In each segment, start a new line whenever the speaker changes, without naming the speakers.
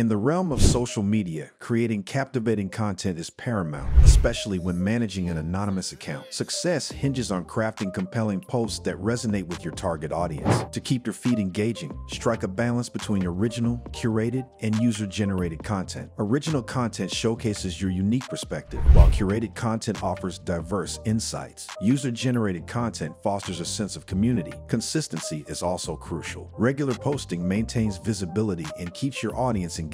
In the realm of social media, creating captivating content is paramount, especially when managing an anonymous account. Success hinges on crafting compelling posts that resonate with your target audience. To keep your feed engaging, strike a balance between original, curated, and user-generated content. Original content showcases your unique perspective, while curated content offers diverse insights. User-generated content fosters a sense of community. Consistency is also crucial. Regular posting maintains visibility and keeps your audience engaged.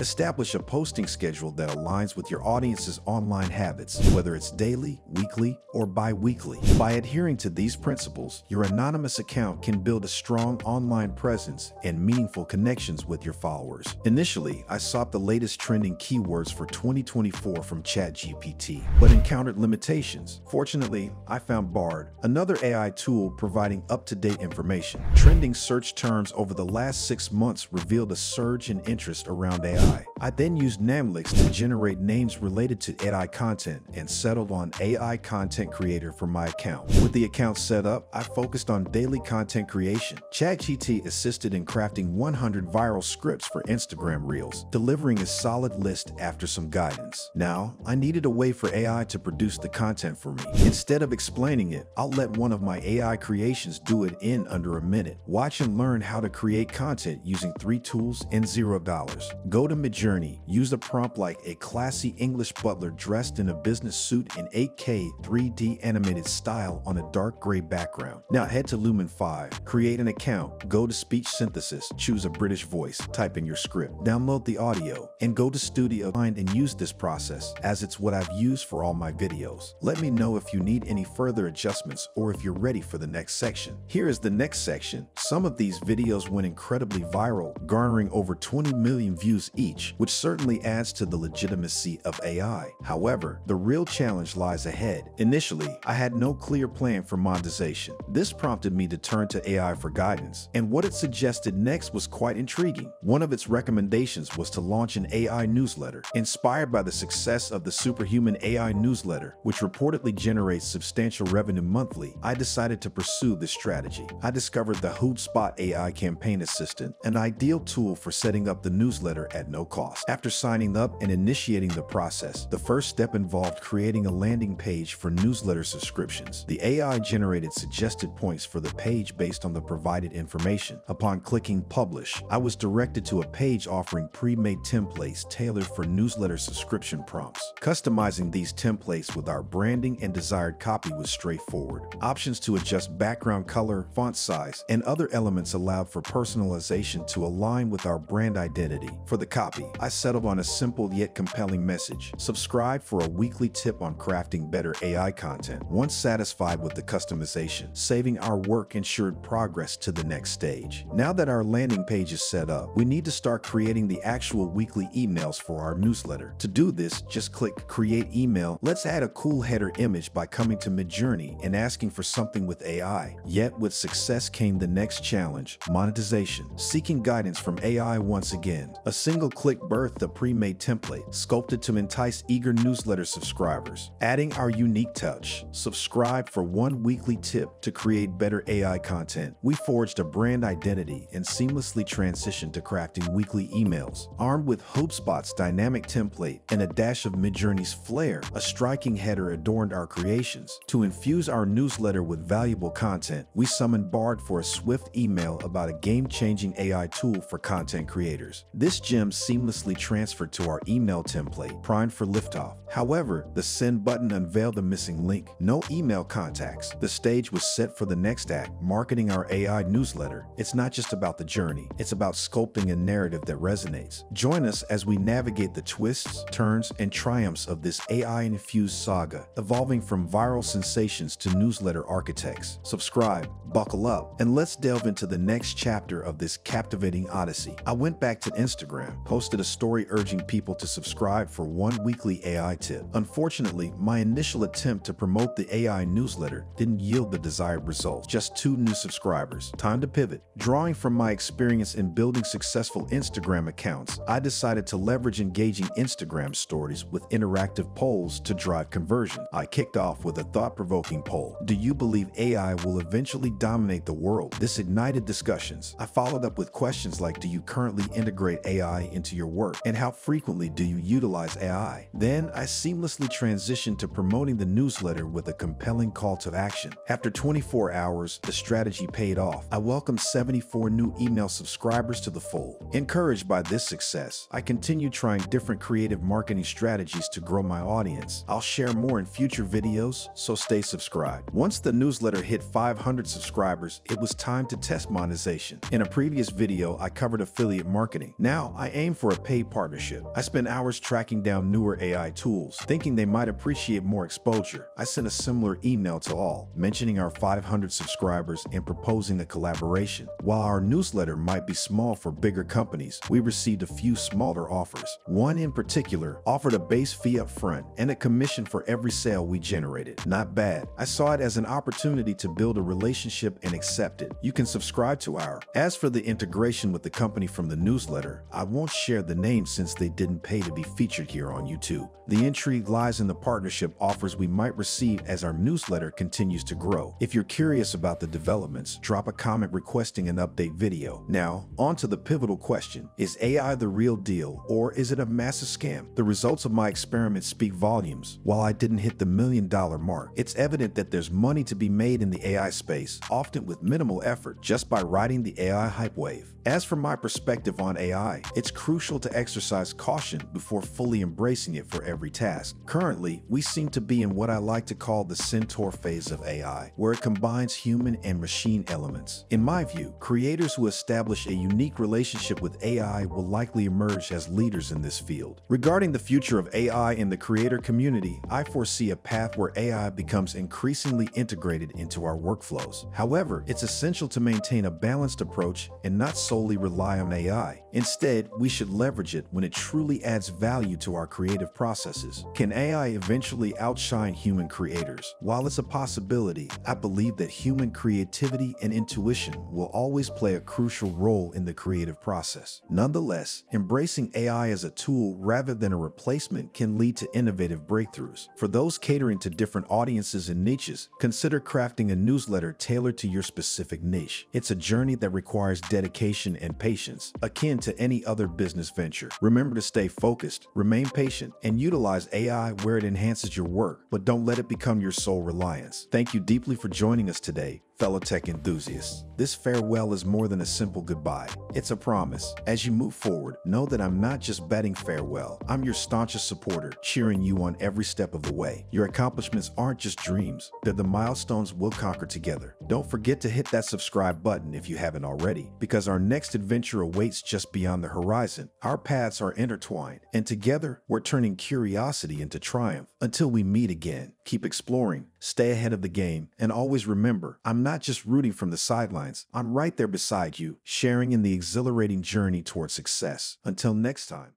Establish a posting schedule that aligns with your audience's online habits, whether it's daily, weekly, or bi-weekly. By adhering to these principles, your anonymous account can build a strong online presence and meaningful connections with your followers. Initially, I sought the latest trending keywords for 2024 from ChatGPT, but encountered limitations. Fortunately, I found Bard, another AI tool providing up-to-date information. Trending search terms over the last six months revealed a surge in interest around AI. I then used Namelix to generate names related to AI content and settled on AI content creator for my account. With the account set up, I focused on daily content creation. ChatGPT assisted in crafting 100 viral scripts for Instagram Reels, delivering a solid list after some guidance. Now, I needed a way for AI to produce the content for me. Instead of explaining it, I'll let one of my AI creations do it in under a minute. Watch and learn how to create content using three tools and zero dollars. Go to Midjourney, use a prompt like a classy English butler dressed in a business suit in 8K 3D animated style on a dark gray background. Now head to Lumen 5, create an account, go to speech synthesis, choose a British voice, type in your script, download the audio, and go to Studio Find and use this process as it's what I've used for all my videos. Let me know if you need any further adjustments or if you're ready for the next section. Here is the next section. Some of these videos went incredibly viral, garnering over 20 million views each, which certainly adds to the legitimacy of AI. However, the real challenge lies ahead. Initially, I had no clear plan for monetization. This prompted me to turn to AI for guidance, and what it suggested next was quite intriguing. One of its recommendations was to launch an AI newsletter. Inspired by the success of the Superhuman AI newsletter, which reportedly generates substantial revenue monthly, I decided to pursue this strategy. I discovered the HubSpot AI Campaign Assistant, an ideal tool for setting up the newsletter at no cost. After signing up and initiating the process, the first step involved creating a landing page for newsletter subscriptions. The AI generated suggested points for the page based on the provided information. Upon clicking publish, I was directed to a page offering pre-made templates tailored for newsletter subscription prompts. Customizing these templates with our branding and desired copy was straightforward. Options to adjust background color, font size, and other elements allowed for personalization to align with our brand identity. For the copy, I settled on a simple yet compelling message. Subscribe for a weekly tip on crafting better AI content. Once satisfied with the customization, saving our work ensured progress to the next stage. Now that our landing page is set up, we need to start creating the actual weekly emails for our newsletter. To do this, just click Create Email. Let's add a cool header image by coming to Midjourney and asking for something with AI. Yet with success came the next challenge, monetization. Seeking guidance from AI once again. A single click birthed a pre-made template, sculpted to entice eager newsletter subscribers. Adding our unique touch. Subscribe for one weekly tip to create better AI content. We forged a brand identity and seamlessly transitioned to crafting weekly emails. Armed with HubSpot's dynamic template and a dash of Midjourney's flair, a striking header adorned our creations. To infuse our newsletter with valuable content, we summoned Bard for a swift email about a game-changing AI tool for content creators. This gem seamlessly transferred to our email template, primed for liftoff. However, the send button unveiled a missing link. No email contacts. The stage was set for the next act, marketing our AI newsletter. It's not just about the journey, it's about sculpting a narrative that resonates. Join us as we navigate the twists, turns, and triumphs of this AI-infused saga, evolving from viral sensations to newsletter architects. Subscribe, buckle up, and let's delve into the next chapter of this captivating odyssey. I went back to Instagram, posted a story urging people to subscribe for one weekly AI tip. Unfortunately, my initial attempt to promote the AI newsletter didn't yield the desired results. Just two new subscribers. Time to pivot. Drawing from my experience in building successful Instagram accounts, I decided to leverage engaging Instagram stories with interactive polls to drive conversion. I kicked off with a thought-provoking poll. Do you believe AI will eventually dominate the world? This ignited discussions. I followed up with questions like, do you currently integrate AI into your work? And how frequently do you utilize AI? Then I seamlessly transitioned to promoting the newsletter with a compelling call to action. After 24 hours, the strategy paid off. I welcomed 74 new email subscribers to the fold. Encouraged by this success, I continue trying different creative marketing strategies to grow my audience. I'll share more in future videos, so stay subscribed. Once the newsletter hit 500 subscribers, it was time to test monetization. In a previous video, I covered affiliate marketing. Now, I aim for a paid partnership. I spend hours tracking down newer AI tools, thinking they might appreciate more exposure. I sent a similar email to all, mentioning our 500 subscribers and proposing a collaboration. While our newsletter might be small for bigger companies, we received a few smaller offers. One in particular offered a base fee up front and a commission for every sale we generated. Not bad. I saw it as an opportunity to build a relationship and accept it. You can subscribe to our. As for the integration with the company from the newsletter, I won't share the name since they didn't pay to be featured here on YouTube. The intrigue lies in the partnership offers we might receive as our newsletter continues to grow. If you're curious about the developments, drop a comment requesting an update video. Now, on to the pivotal question. Is AI the real deal or is it a massive scam? The results of my experiments speak volumes. While I didn't hit the million dollar mark, it's evident that there's money to be made in the AI space, often with minimal effort, just by riding the AI hype wave. As for my perspective on AI, it's crucial to exercise caution before fully embracing it for every task. Currently, we seem to be in what I like to call the centaur phase of AI, where it combines human and machine elements. In my view, creators who establish a unique relationship with AI will likely emerge as leaders in this field. Regarding the future of AI in the creator community, I foresee a path where AI becomes increasingly integrated into our workflows. However, it's essential to maintain a balanced approach and not solely rely on AI. Instead, we should leverage it when it truly adds value to our creative processes. Can AI eventually outshine human creators? While it's a possibility, I believe that human creativity and intuition will always play a crucial role in the creative process. Nonetheless, embracing AI as a tool rather than a replacement can lead to innovative breakthroughs. For those catering to different audiences and niches, consider crafting a newsletter tailored to your specific niche. It's a journey that requires dedication and patience, akin to any other business venture. Remember to stay focused, remain patient, and utilize AI where it enhances your work, but don't let it become your sole reliance. Thank you deeply for joining us today fellow tech enthusiasts. This farewell is more than a simple goodbye. It's a promise. As you move forward, know that I'm not just betting farewell. I'm your staunchest supporter, cheering you on every step of the way. Your accomplishments aren't just dreams. They're the milestones we'll conquer together. Don't forget to hit that subscribe button if you haven't already, because our next adventure awaits just beyond the horizon. Our paths are intertwined, and together we're turning curiosity into triumph. Until we meet again, keep exploring, stay ahead of the game, and always remember, I'm not just rooting from the sidelines. I'm right there beside you, sharing in the exhilarating journey toward success. Until next time.